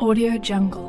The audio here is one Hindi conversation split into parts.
Audio Jungle.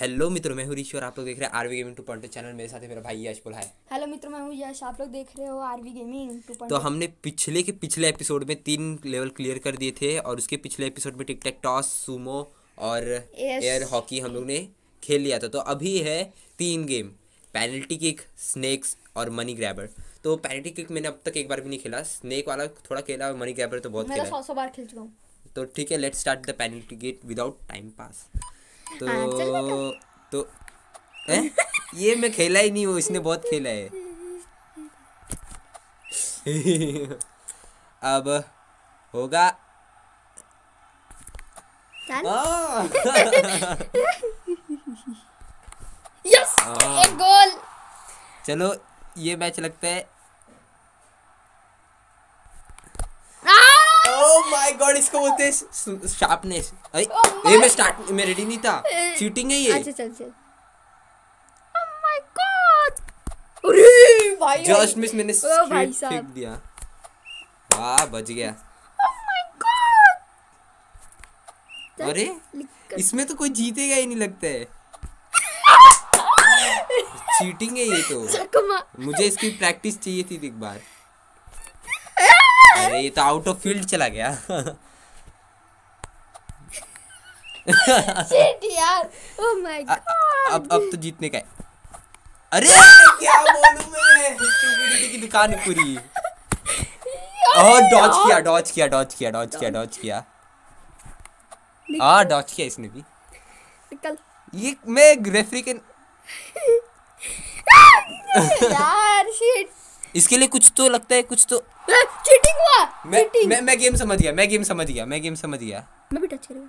हेलो मित्रों मैं हूँ ऋषि और आप लोग देख रहे हैं RV gaming two point channel मेरे साथ है मेरा भाई यश है हेलो मित्रों मैं हूँ यश। आप लोग देख रहे हो आरवी गेमिंग टू तो हमने पिछले के पिछले एपिसोड में तीन लेवल क्लियर कर दिए थे और उसके पिछले एपिसोड में टिक टैक टॉस सुमो और एयर हॉकी हम लोग ने खेल लिया था। तो अभी है तीन गेम पेनल्टी किक स्नेक्स और मनी ग्रैबर तो पेनल्टी किक मैंने अब तक एक बार भी नहीं खेला. स्नेक वाला थोड़ा खेला और मनी ग्रैबर तो बहुत तो खेला. सौ सौ बार खेल चुका हूँ। तो ठीक है let's start the penalty kick without time pass तो हाँ। तो हैं? ये मैं खेला ही नहीं हूँ इसने बहुत खेला है. अब होगा। आ! यस। एक गोल चलो ये मैच लगता है। माय गॉड इसको बोलते हैं शार्पनेस Oh ये मैं स्टार्ट मैं रेडी नहीं था। चीटिंग है ये। अच्छा चल चल। ओह माय गॉड अरे भाई जस्ट मिस मैंने स्ट्रेट फेंक दिया। वाह बच गया। ओह माय गॉड अरे इसमें तो कोई जीतेगा ही नहीं लगता है। चीटिंग है ये तो। मुझे इसकी प्रैक्टिस चाहिए थी एक बार। अरे ये तो आउट ऑफ़ फ़ील्ड चला गया। यार। ओह माय गॉड अब अब तो जीतने का है। अरे क्या बोलूँ मैं? की दुकान है पूरी। और डॉच किया डॉच किया डॉच किया डॉच किया डॉच किया। हाँ डॉच किया इसने भी। निकल। ये मैं रेफरी के यार शिट इसके लिए कुछ तो लगता है कुछ तो। चीटिंग हुआ? मैं चीटिंग मैं मैं गेम समझ गया मैं गेम समझ गया मैं गेम समझ गया। मैं भी टच करेगा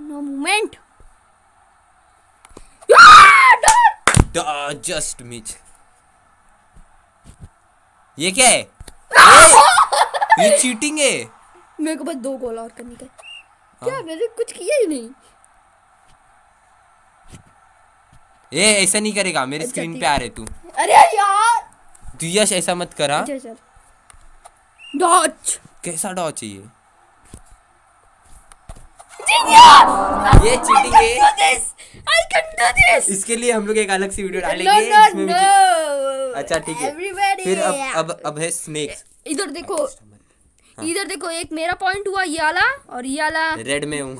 नो मूवमेंट जस्ट मिच ये क्या है? ये- चीटिंग है? मेरे को बस दो गोल और करने है। क्या मैंने कुछ किया ही नहीं? ये ऐसा नहीं करेगा मेरे अच्छा, स्क्रीन पे आ रहे तू। अरे यार! तू यश ऐसा मत करा। डॉच कैसा डॉच है ये? ये cheating है। This I can do this इसके लिए हम लोग एक अलग सी वीडियो डालेंगे नो जिसमें नो मुझे- अच्छा ठीक है। फिर अब अब अब है स्नेक्स इधर देखो। इधर देखो एक मेरा पॉइंट हुआ ये वाला और ये वाला। रेड में हूँ।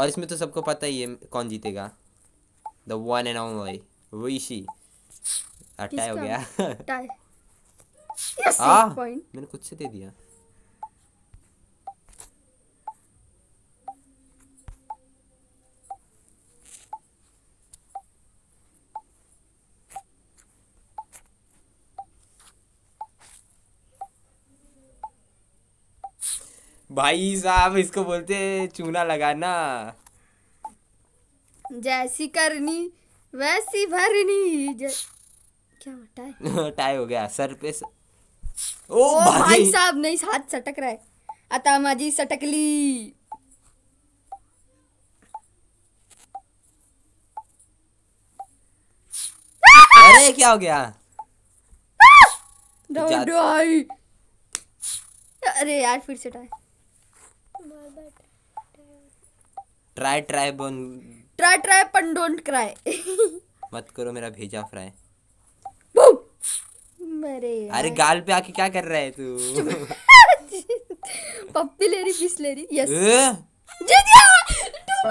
और इसमें तो सबको पता ही है कौन जीतेगा? The one and only Rishi a tie हो गया। टाई यस आ पॉइंट मैंने खुद से दे दिया। भाई साहब इसको बोलते हैं चूना लगाना। जैसी करनी वैसी भरनी। ज... क्या टाई टाई हो गया सर पे स... ओ, ओ भाई भाई। साहब नहीं हाथ सटक रहा है। अता माजी सटकली अरे क्या हो गया? अरे यार फिर से tie. Try try bone try try pun don't cry मत करो मेरा भेजा फ्राई मरे अरे गाल पे आके क्या कर रहा है तू? पप्पी ले रही पिस ले रही। यस? जीत गया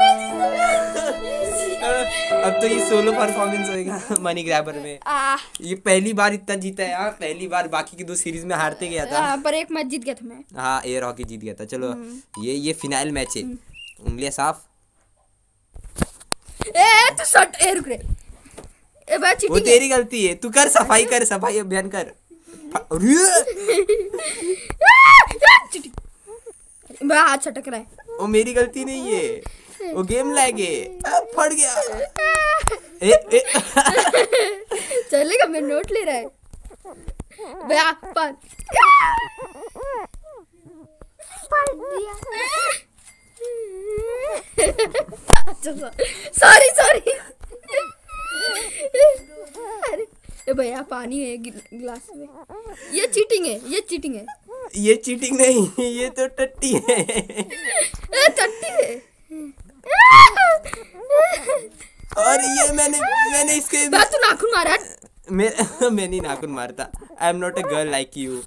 अब तो ये सोलो परफॉर्मेंस होएगा मनी ग्रैबर में। आ। ये पहली बार इतना जीता है यार पहली बार बाकी की दो सीरीज़ में हारते गया था। आ, पर एक मैच जीत गया था मैं। हाँ एयर हॉकी जीत गया था चलो ये ये फिनाइल मैच है। उंगलियाँ साफ़। ए तू सट ए रुक रे। ए बा वो तेरी गलती है तू कर सफ़ाई कर सफ़ाई अभियान कर। अरे, हाथ सटक रहा है। वो मेरी गलती नहीं है। वो गेम लैग है। फट गया। ए, ए, चलेगा मैं नोट ले रहा है। बा पर सॉरी सॉरी भैया पानी है गिल- गिलास में। ये चीटिंग है ये चीटिंग है। ये चीटिंग नहीं ये तो टट्टी है। टट्टी है और ये मैंने मैंने इसके तू नाखून मारा। मैं मैं नहीं नाखून मारता। I am not a girl like you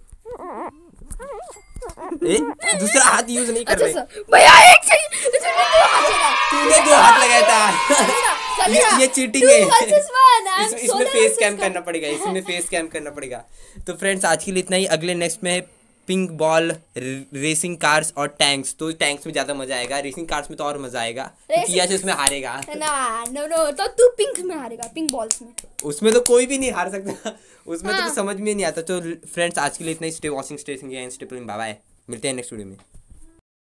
ए दूसरा हाथ यूज़ नहीं कर अच्छा रहे। भैया एक लगा तूने दो हाथ लगाया था। ये ये चीटिंग है। इसमें फेस कैम करना पड़ेगा इसमें फेस कैम करना पड़ेगा। तो फ्रेंड्स आज के लिए इतना ही। अगले नेक्स्ट में पिंक बॉल रेसिंग कार्स और टैंक्स तो टैंक्स में ज़्यादा मज़ा आएगा रेसिंग कार्स में तो और मज़ा आएगा। किया से उसमें हारेगा। ना नो नो तो तू पिंक में हारेगा पिंक बॉल्स में। उसमें तो कोई भी नहीं हार सकता। उसमें तो हाँ। तो समझ में नहीं आता। तो फ्रेंड्स आज के लिए इतना ही। Stay watching stay sing and stay bye bye मिलते हैं नेक्स्ट वीडियो में।